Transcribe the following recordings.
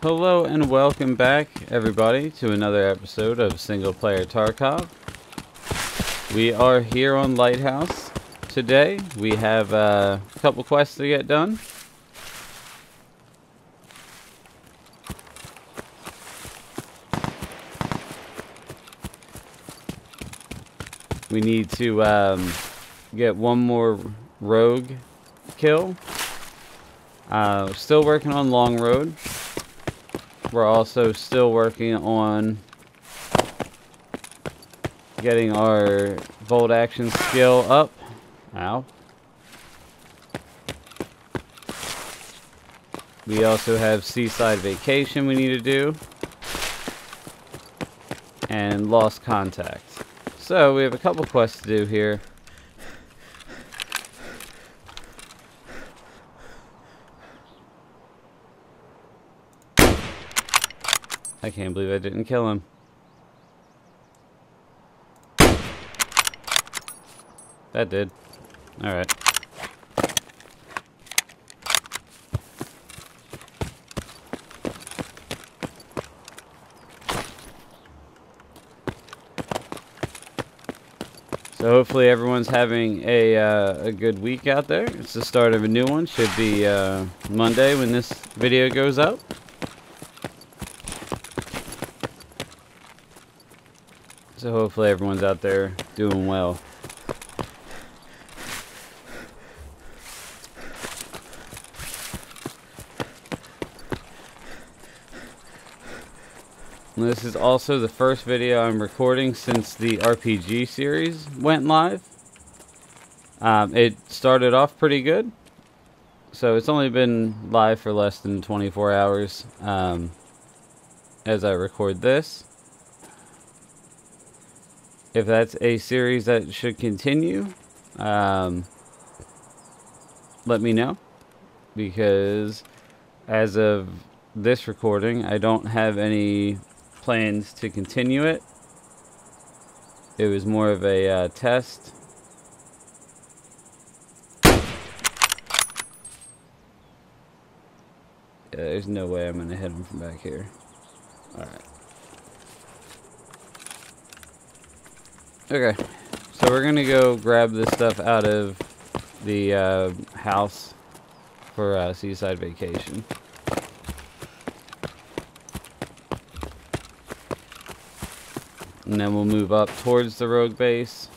Hello and welcome back, everybody, to another episode of Single Player Tarkov. We are here on Lighthouse today. We have uh, a couple quests to get done. We need to um, get one more rogue kill. Uh, still working on Long Road. We're also still working on getting our bolt action skill up. Ow. We also have Seaside Vacation we need to do. And Lost Contact. So, we have a couple quests to do here. I can't believe I didn't kill him. That did. Alright. So hopefully everyone's having a, uh, a good week out there. It's the start of a new one. Should be uh, Monday when this video goes up. So hopefully everyone's out there doing well. This is also the first video I'm recording since the RPG series went live. Um, it started off pretty good. So it's only been live for less than 24 hours um, as I record this. If that's a series that should continue, um, let me know. Because as of this recording, I don't have any plans to continue it. It was more of a uh, test. Yeah, there's no way I'm going to hit him from back here. Alright. Okay. So we're to go grab this stuff out of the uh, house for uh, Seaside Vacation. And then we'll move up towards the rogue base.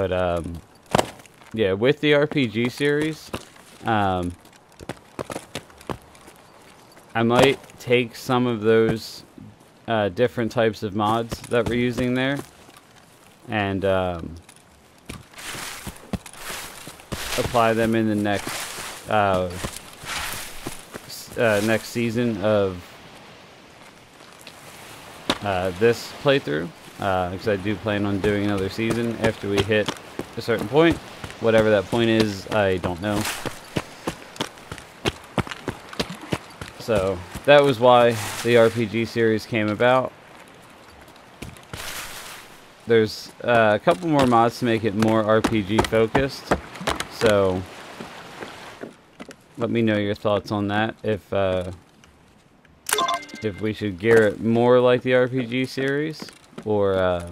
But, um, yeah, with the RPG series, um, I might take some of those uh, different types of mods that we're using there and um, apply them in the next uh, uh, next season of uh, this playthrough because uh, I do plan on doing another season after we hit a certain point whatever that point is I don't know so that was why the RPG series came about there's uh, a couple more mods to make it more RPG focused. So let me know your thoughts on that. If uh, if we should gear it more like the RPG series, or uh,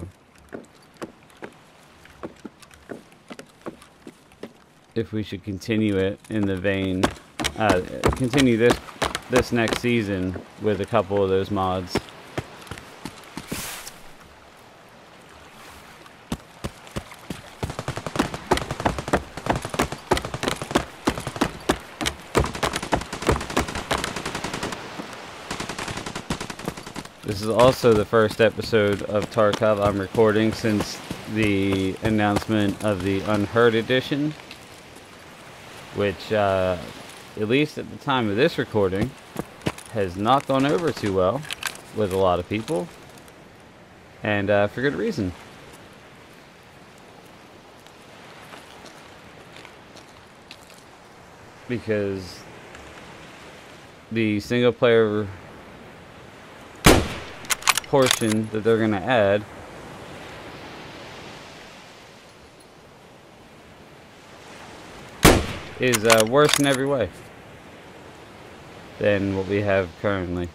if we should continue it in the vein, uh, continue this this next season with a couple of those mods. This is also the first episode of Tarkov I'm recording since the announcement of the Unheard Edition, which, uh, at least at the time of this recording, has not gone over too well with a lot of people, and uh, for good reason. Because the single player portion that they're going to add is uh, worse in every way than what we have currently.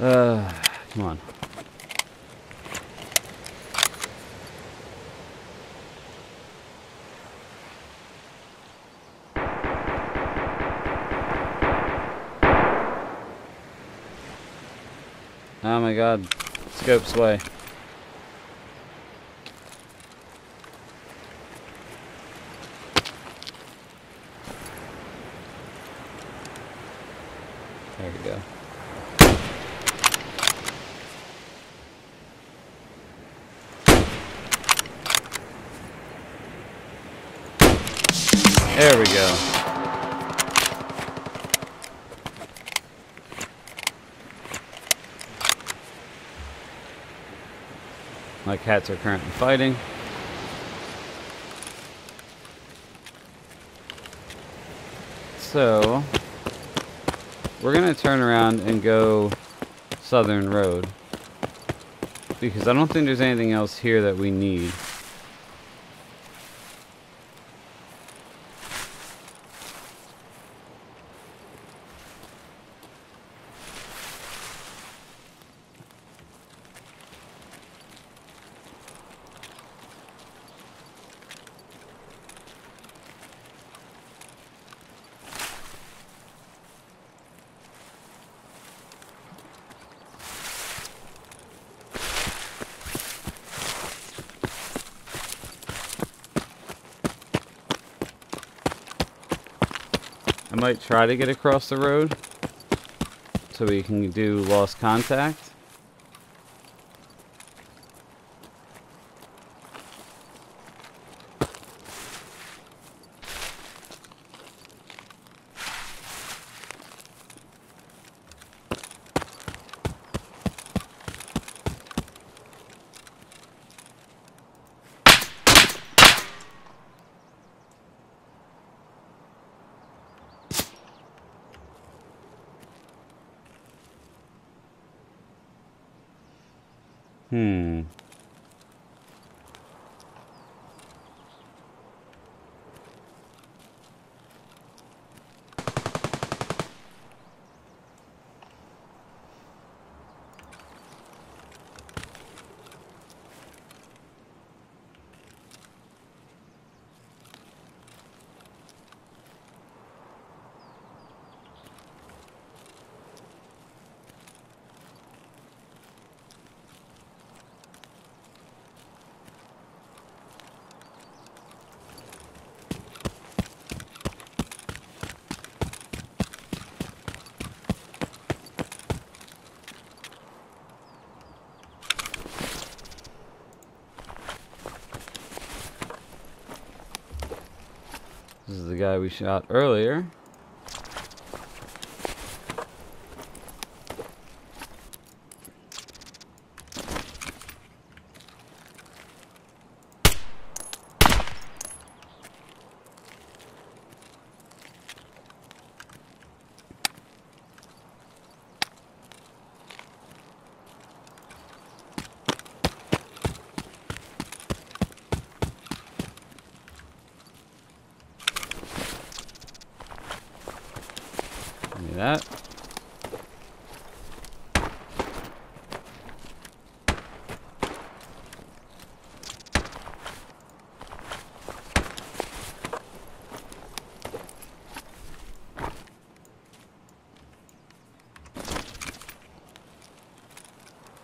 Uh, come on. My god. Scope's way. There we go. There we go. My cats are currently fighting. So, we're going to turn around and go Southern Road. Because I don't think there's anything else here that we need. I might try to get across the road so we can do lost contact. 嗯。Guy we shot earlier. That.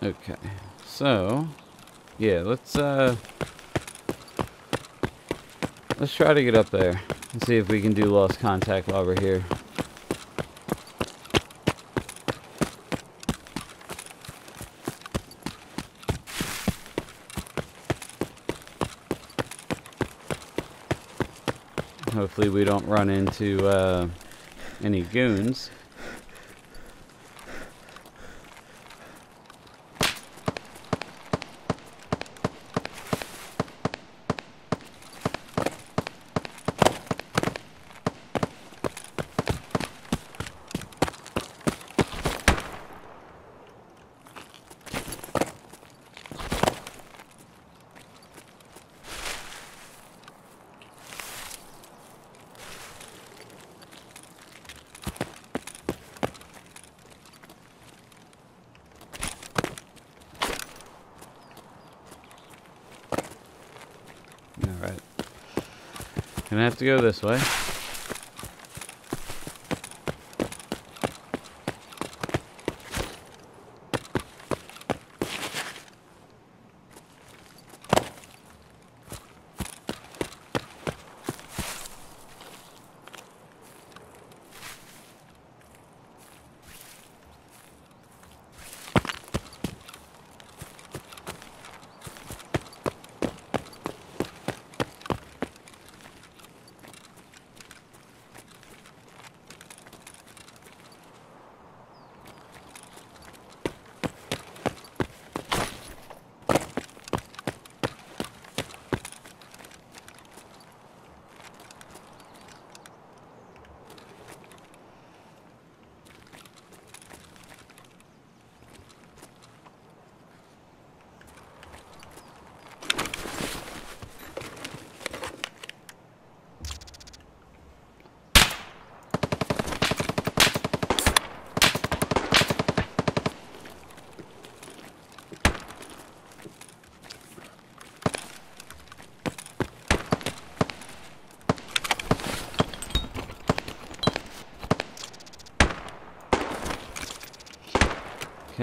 Okay, so yeah, let's uh, let's try to get up there and see if we can do lost contact while we're here. Hopefully we don't run into uh, any goons. Gonna have to go this way.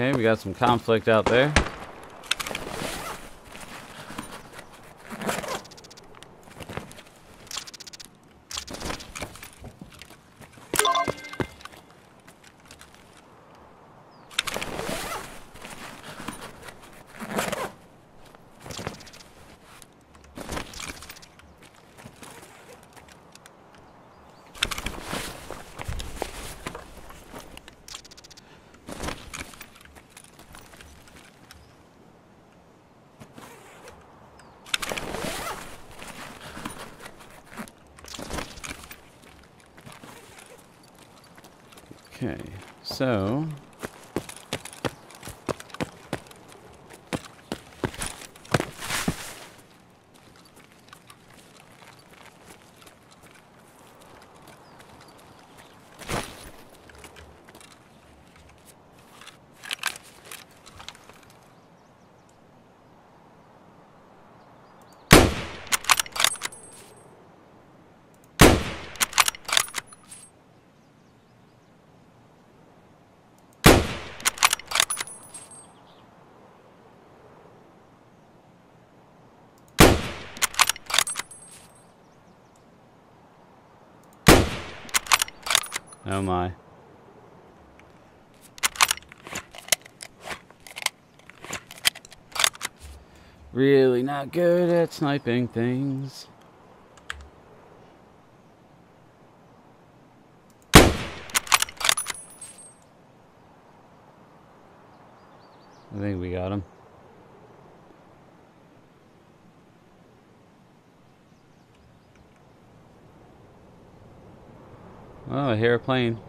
Okay, we got some conflict out there. Okay, so Oh my. Really not good at sniping things. I think we got him. Oh, I hear a plane.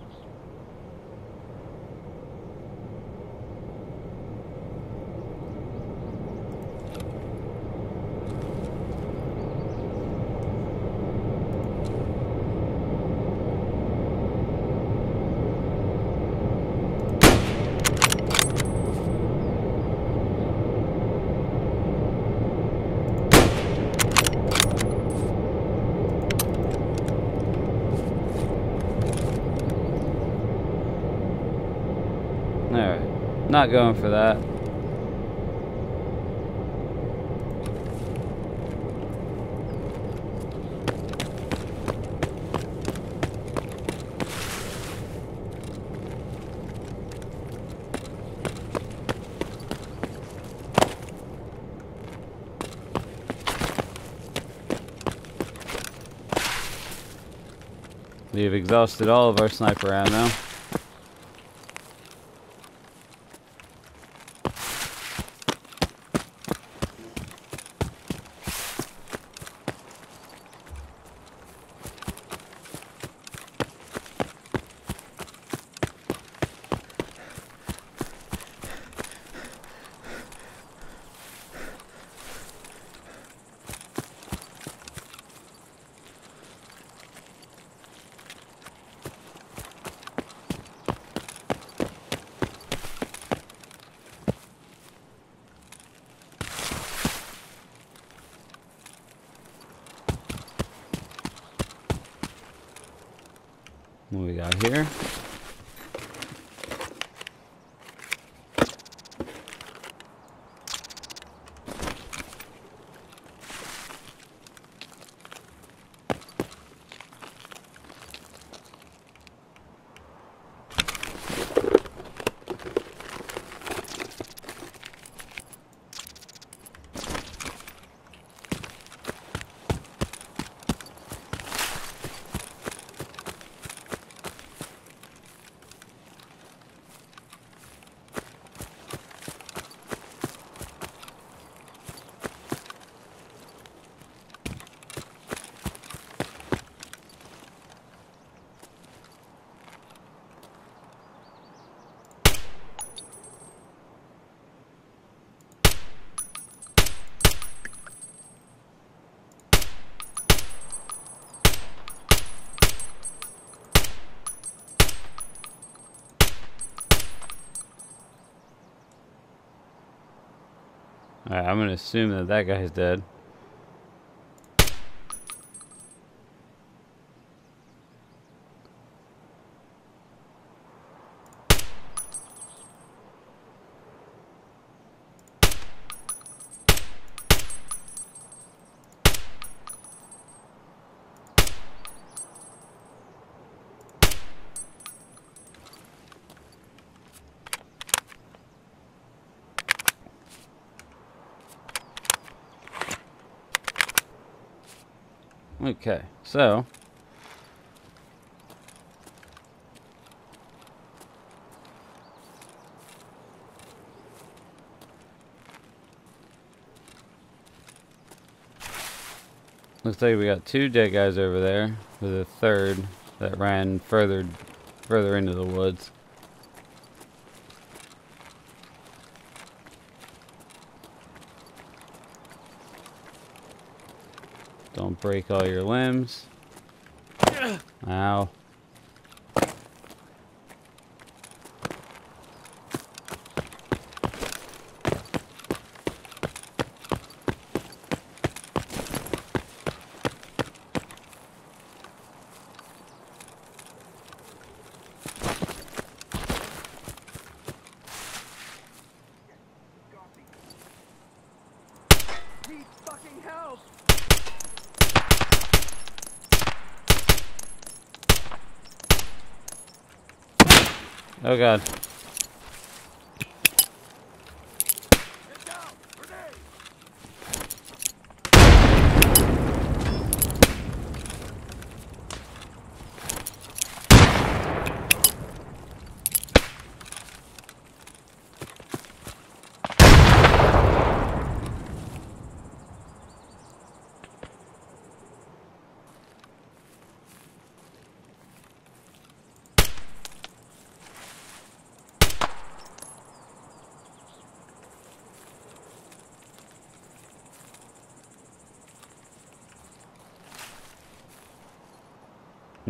Alright. Not going for that. We've exhausted all of our sniper ammo. What we got here? I'm gonna assume that that guy's dead. Okay, so Looks like we got two dead guys over there with a third that ran further further into the woods. Don't break all your limbs. Ow. Oh god. Get down! Grenade!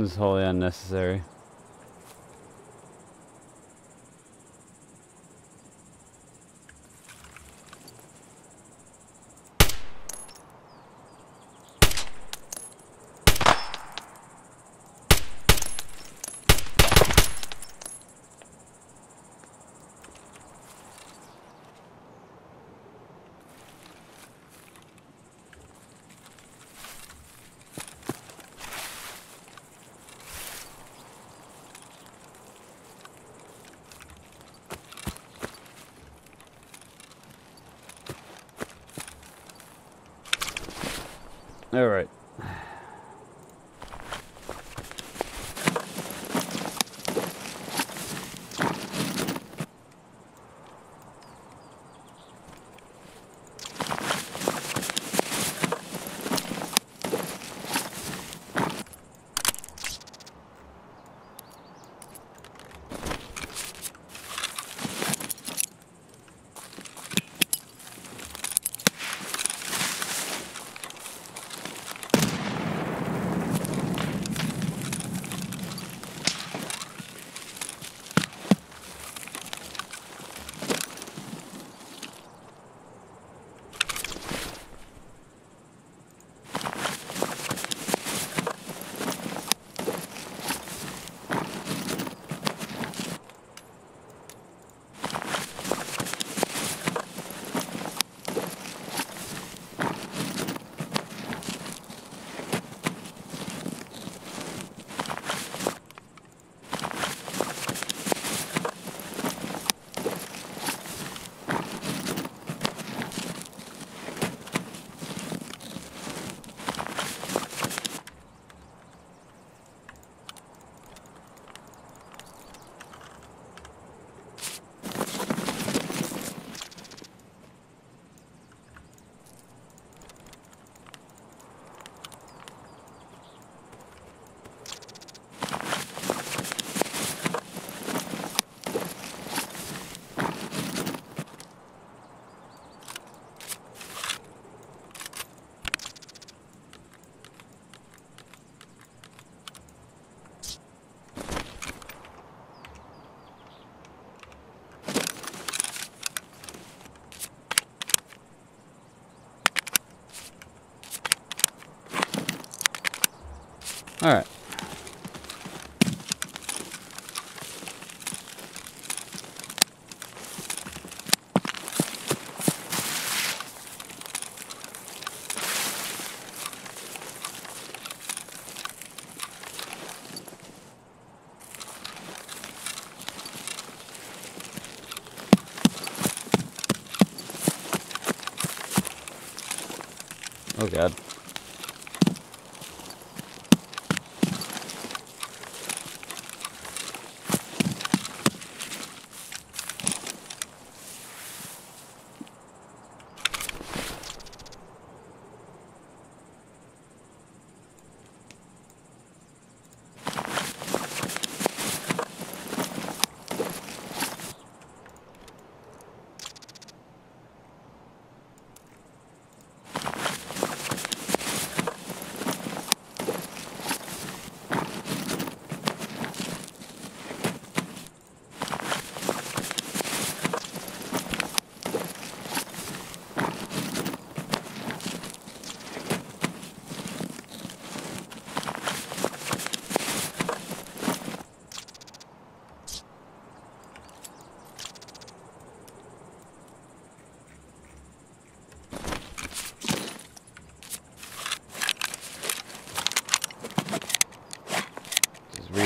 This is wholly unnecessary. Alright. Alright.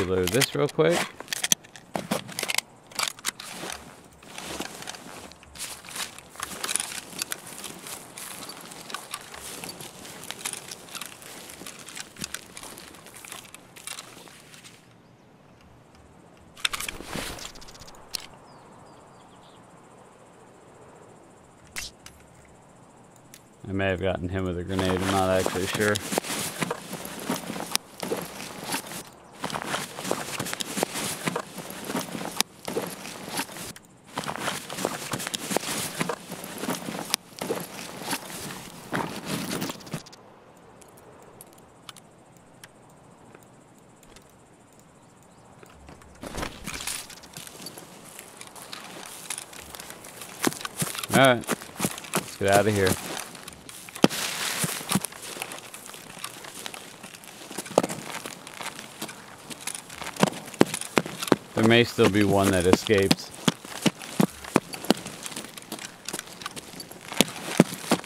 Reload this real quick. I may have gotten him with a grenade, I'm not actually sure. Alright. Let's get out of here. There may still be one that escaped.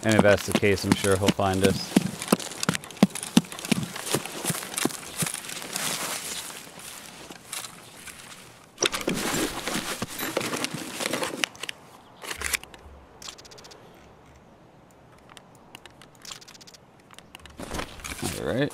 And if that's the case, I'm sure he'll find us. Alright.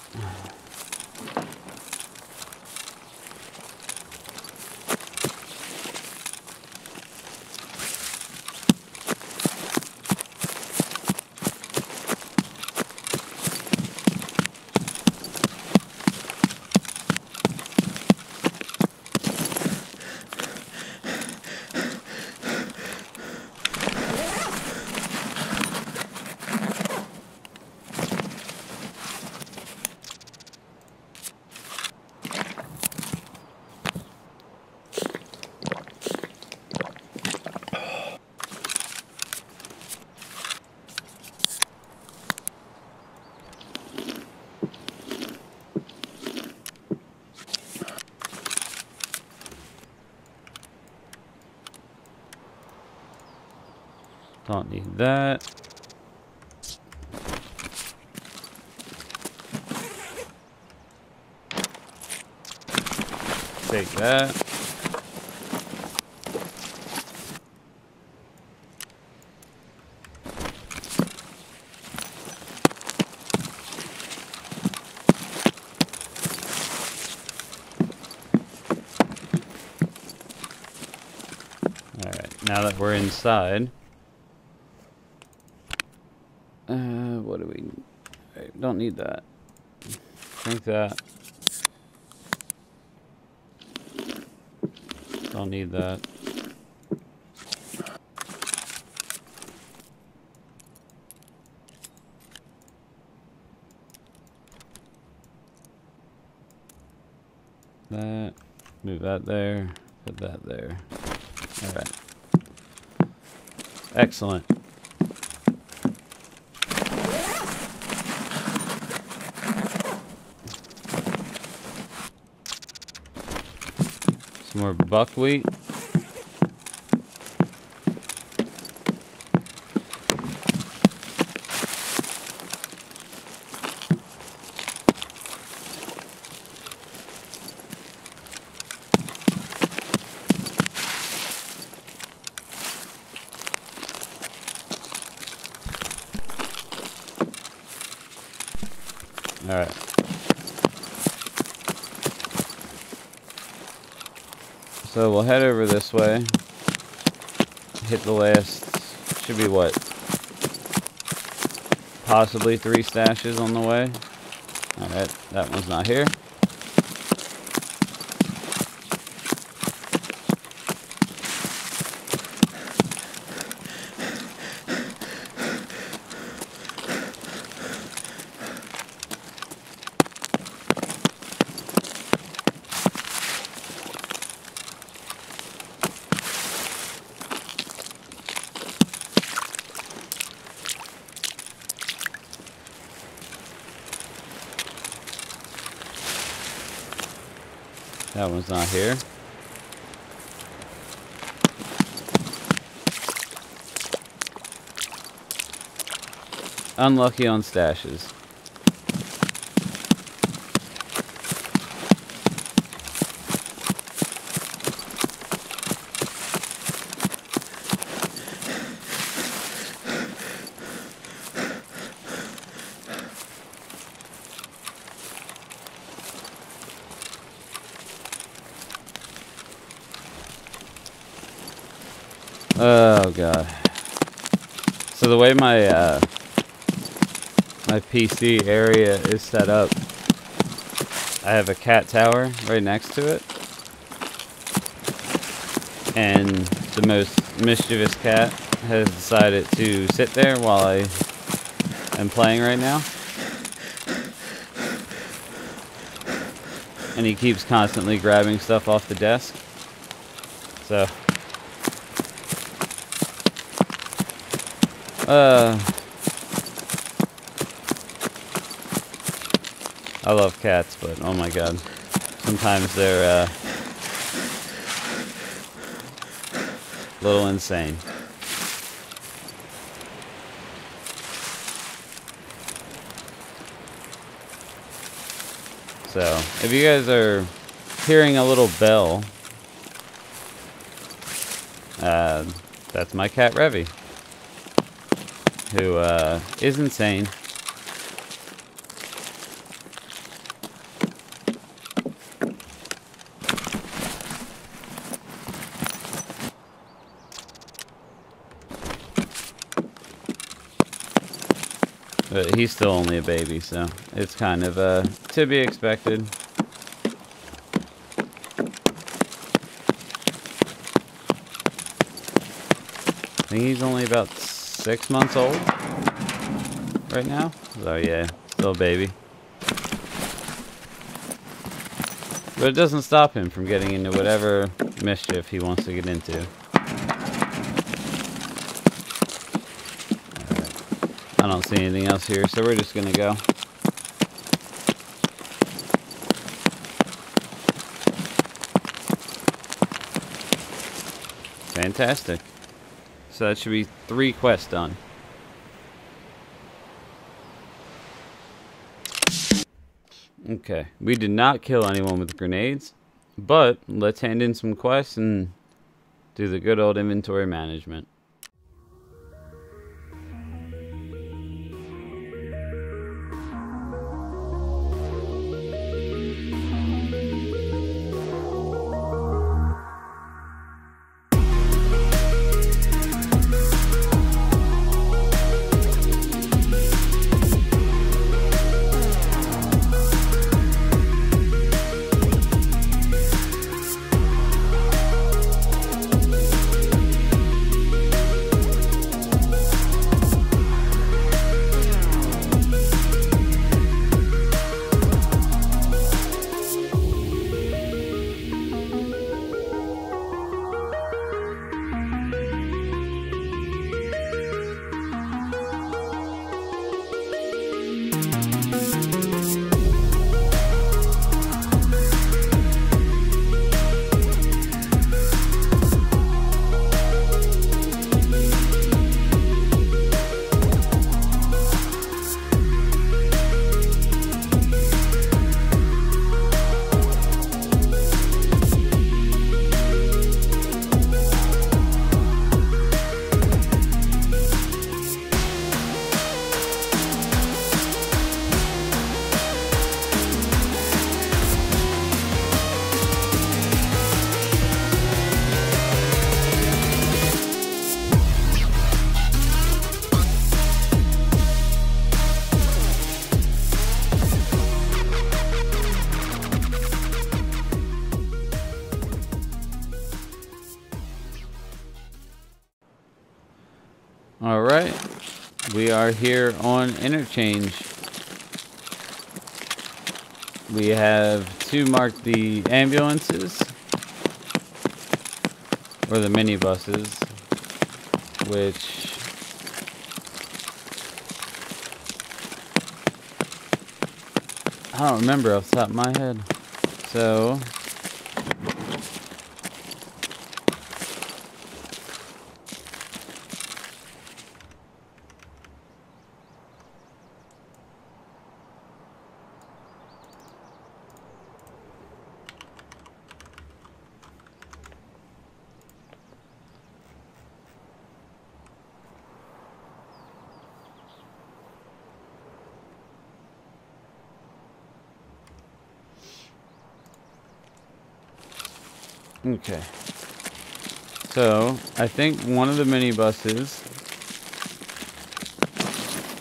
Don't need that. Take that. Alright, now that we're inside. Uh, what do we... Right, don't need that. Drink that. Don't need that. That. Move that there. Put that there. Alright. Excellent. Some more buckwheat. All right. So we'll head over this way. Hit the last, should be what? Possibly three stashes on the way. Alright, that one's not here. One's not here. Unlucky on stashes. Oh god. So the way my uh, my PC area is set up, I have a cat tower right next to it, and the most mischievous cat has decided to sit there while I am playing right now. And he keeps constantly grabbing stuff off the desk. So Uh, I love cats, but oh my god, sometimes they're uh, a little insane. So, if you guys are hearing a little bell, uh, that's my cat Revy who uh, is insane. But he's still only a baby, so it's kind of uh, to be expected. I think he's only about six months old right now. So yeah, still baby. But it doesn't stop him from getting into whatever mischief he wants to get into. I don't see anything else here, so we're just gonna go. Fantastic. So that should be three quests done. Okay, we did not kill anyone with grenades, but let's hand in some quests and do the good old inventory management. We are here on interchange. We have two marked the ambulances or the minibuses, which I don't remember off the top of my head. So Okay. So, I think one of the minibuses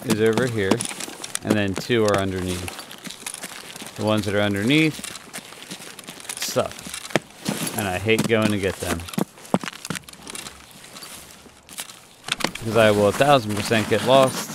is over here, and then two are underneath. The ones that are underneath suck, and I hate going to get them. Because I will a thousand percent get lost.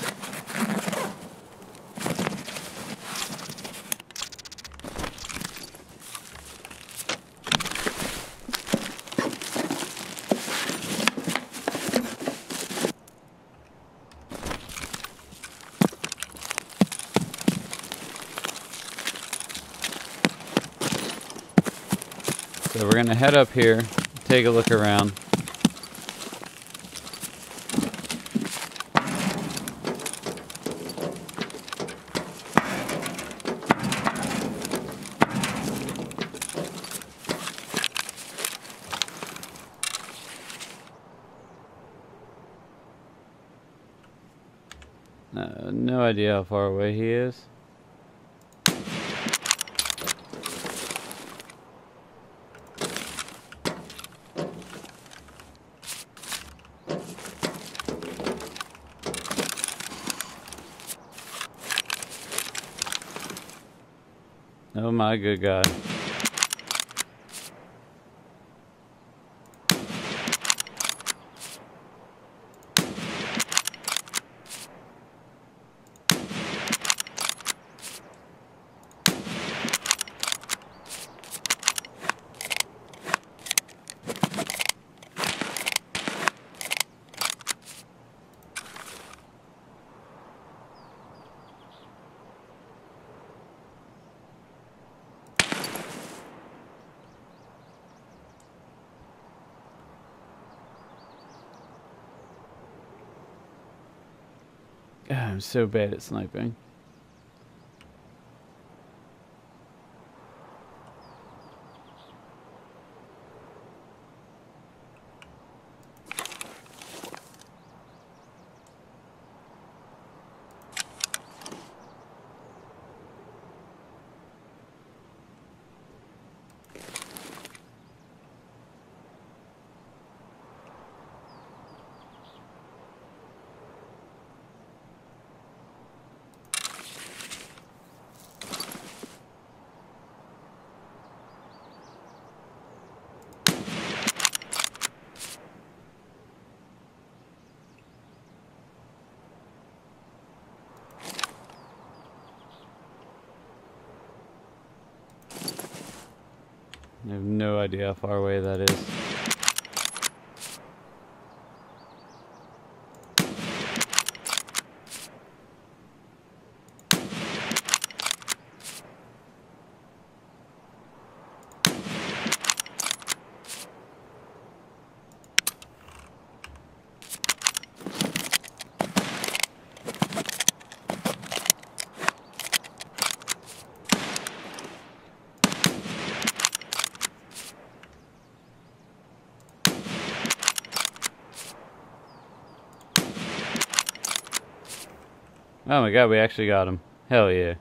So we're gonna head up here, take a look around. Uh, no idea how far away he is. Oh my good God. So bad at sniping. I have no idea how far away that is. Oh my god, we actually got him. Hell yeah.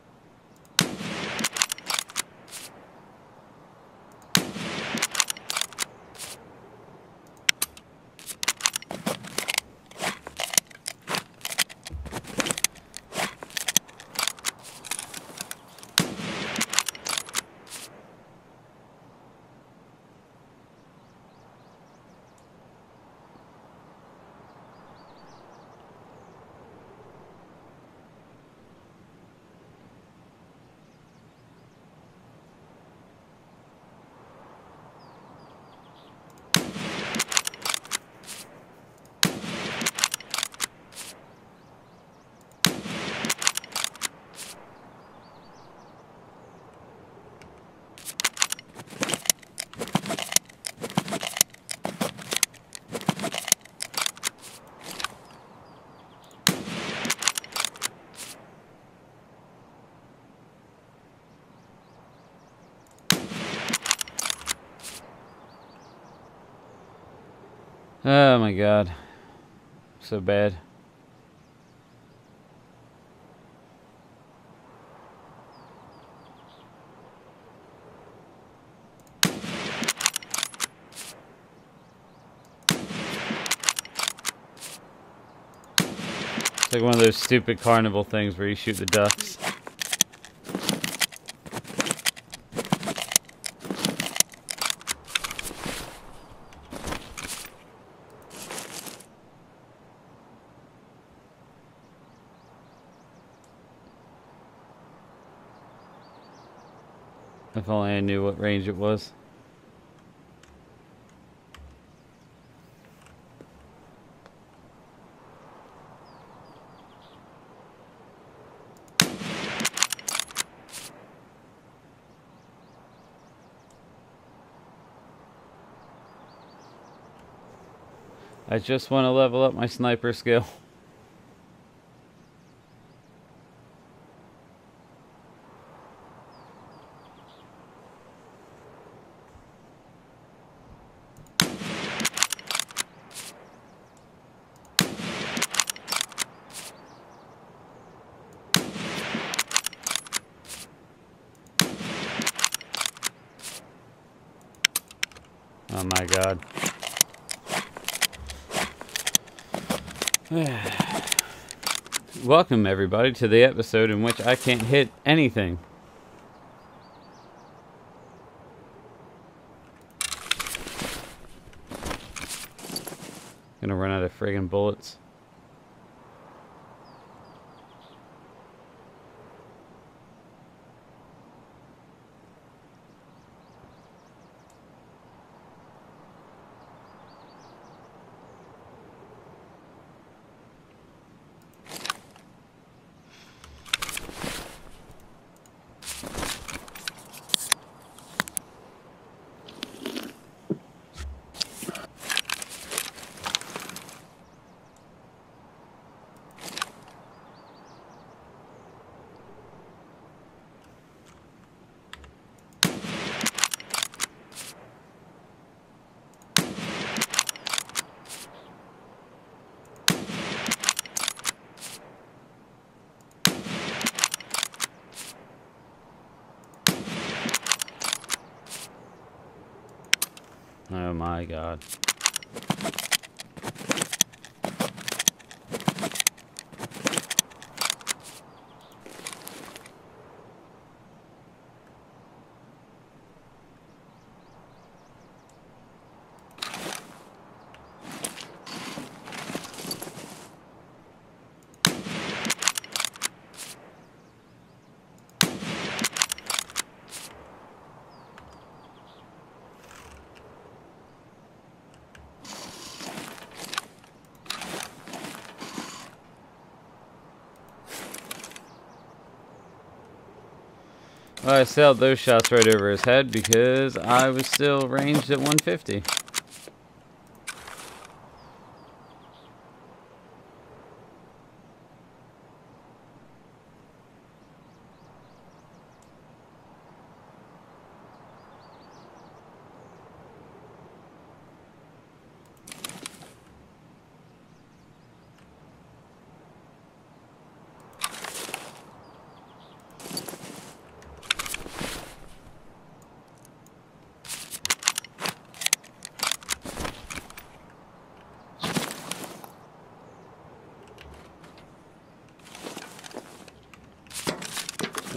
My god. So bad. It's like one of those stupid carnival things where you shoot the ducks. If only I knew what range it was. I just want to level up my sniper skill. Oh my god. Welcome everybody to the episode in which I can't hit anything. Gonna run out of friggin' bullets. Oh my god. Well, I sailed those shots right over his head because I was still ranged at 150.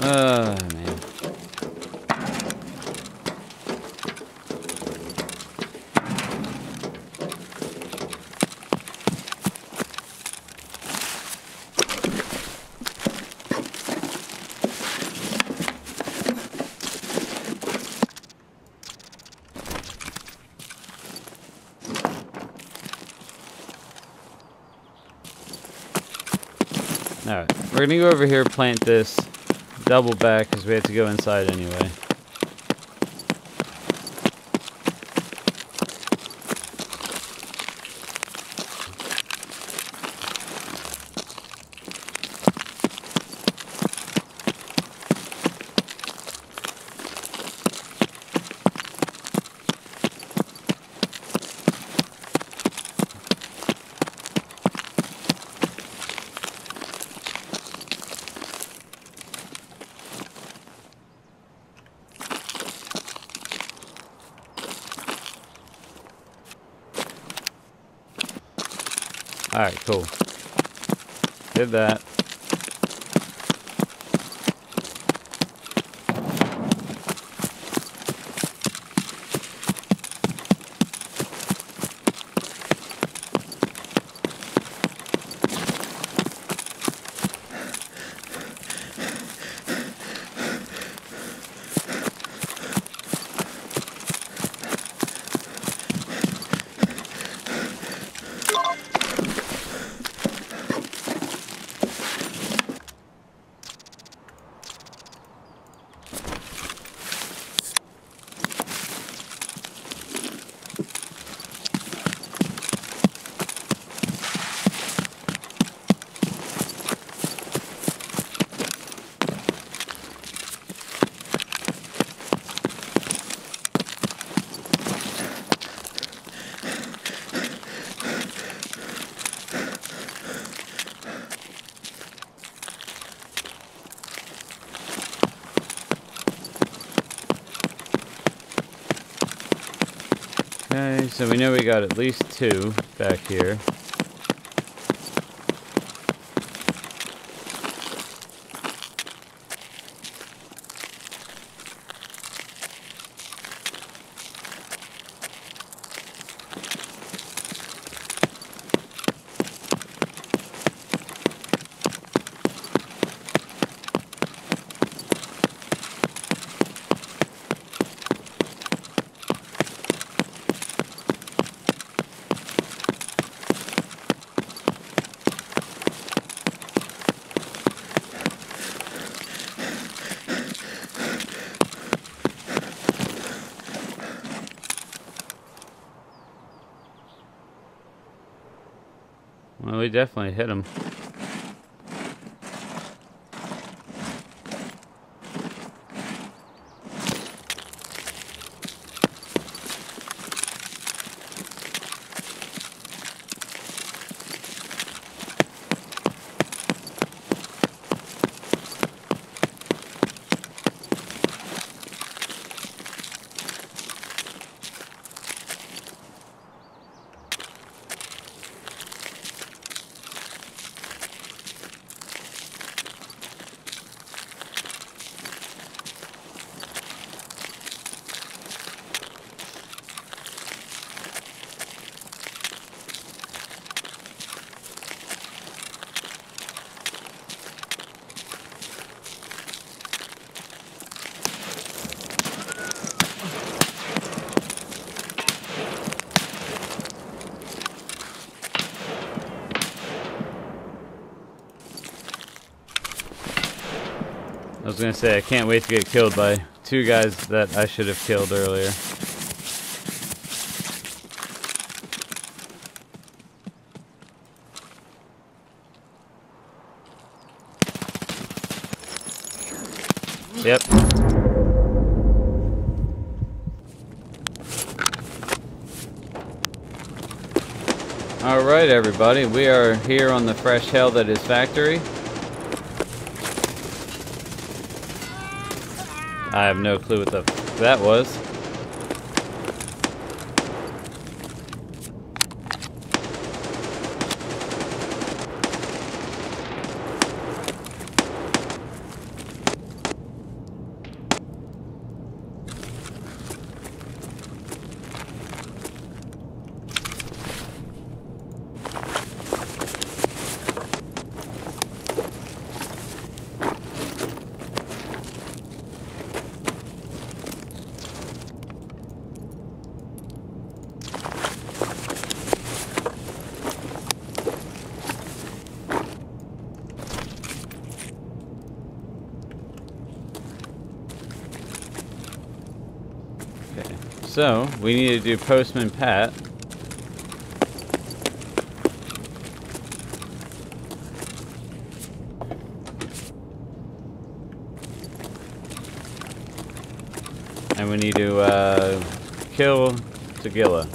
Oh, man. Alright, we're gonna go over here, plant this, double back, because we have to go inside anyway. So we know we got at least two back here. Definitely hit him. Was gonna say I can't wait to get killed by two guys that I should have killed earlier. Yep. Alright everybody, we are here on the fresh hell that is factory. I have no clue what the that was. Okay, so we need to do Postman Pat. And we need to uh, kill Tagilla.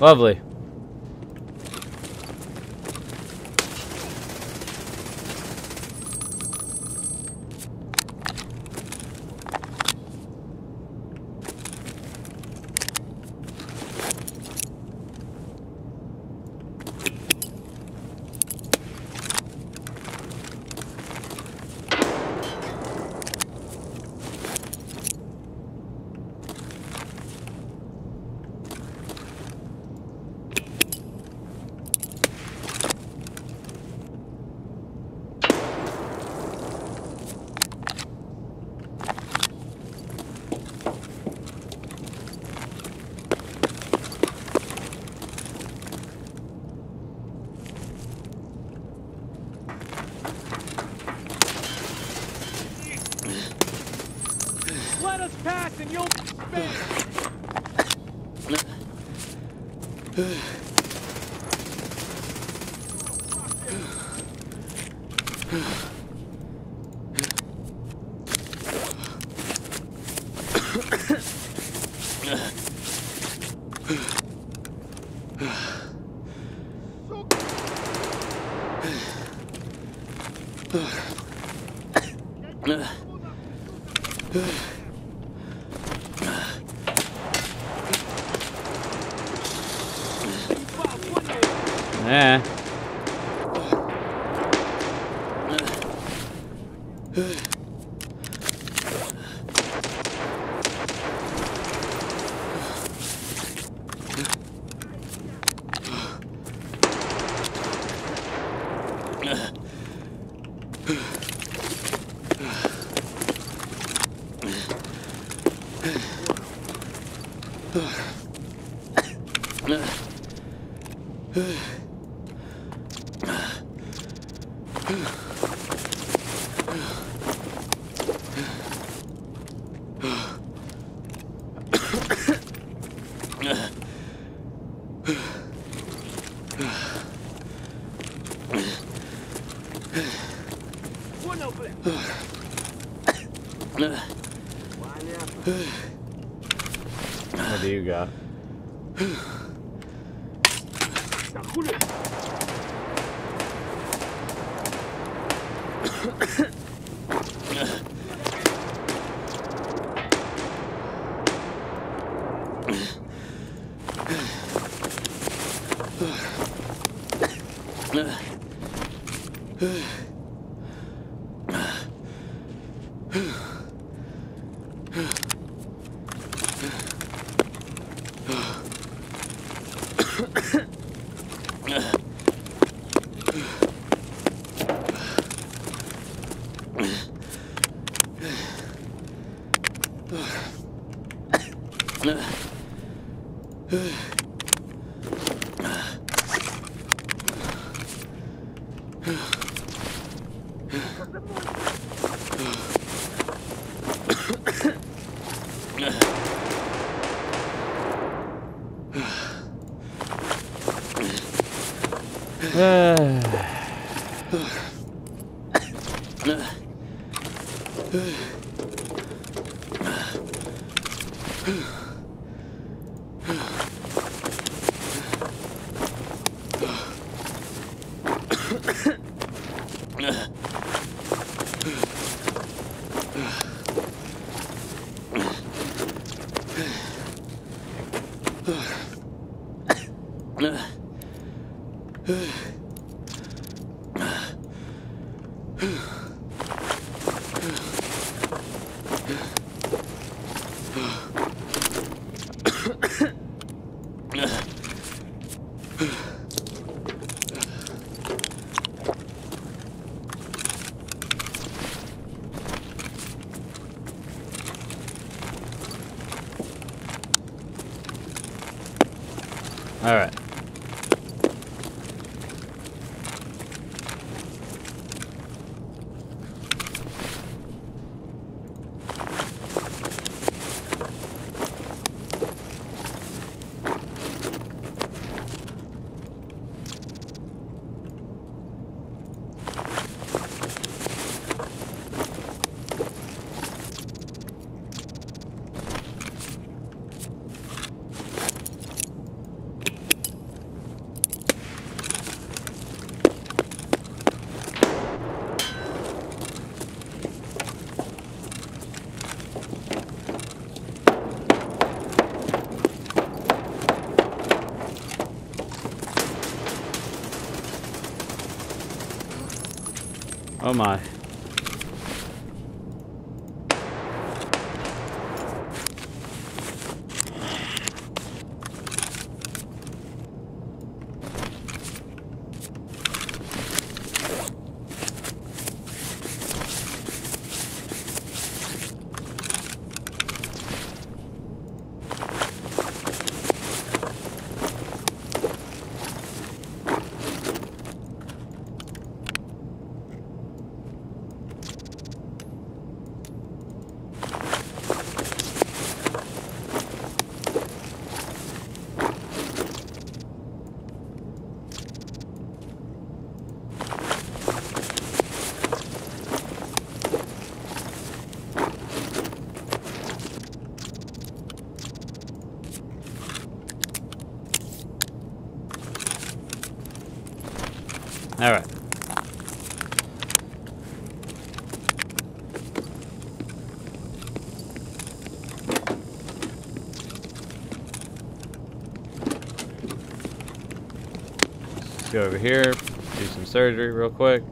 Lovely. What do you got? All my. All right. Go over here, do some surgery real quick.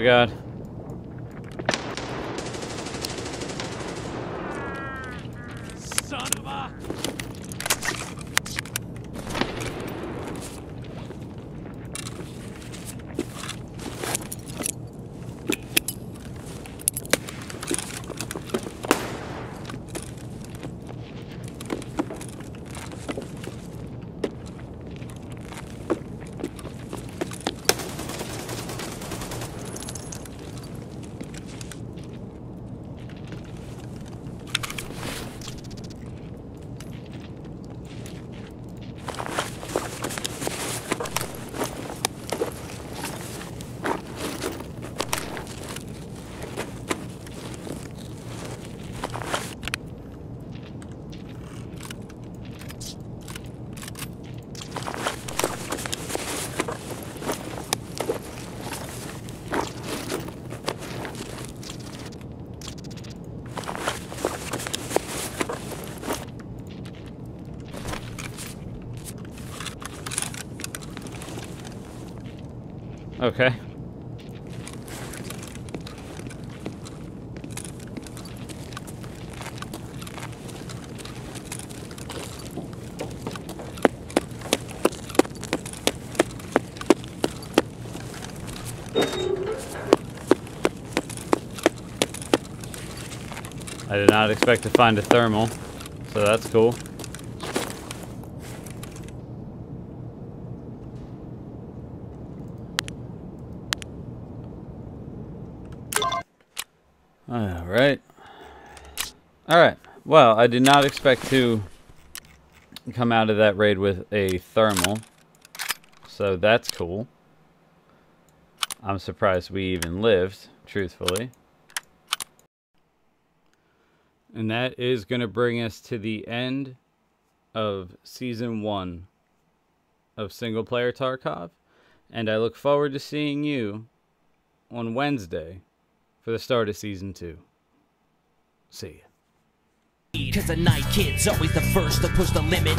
Oh god. Okay. I did not expect to find a thermal, so that's cool. Alright. Alright. Well, I did not expect to come out of that raid with a thermal. So that's cool. I'm surprised we even lived, truthfully. And that is going to bring us to the end of season one of single player Tarkov. And I look forward to seeing you on Wednesday for the start of season two. See ya. Cause the Nightkid's always the first to push the limit.